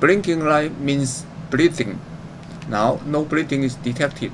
blinking light means bleeding. Now no bleeding is detected.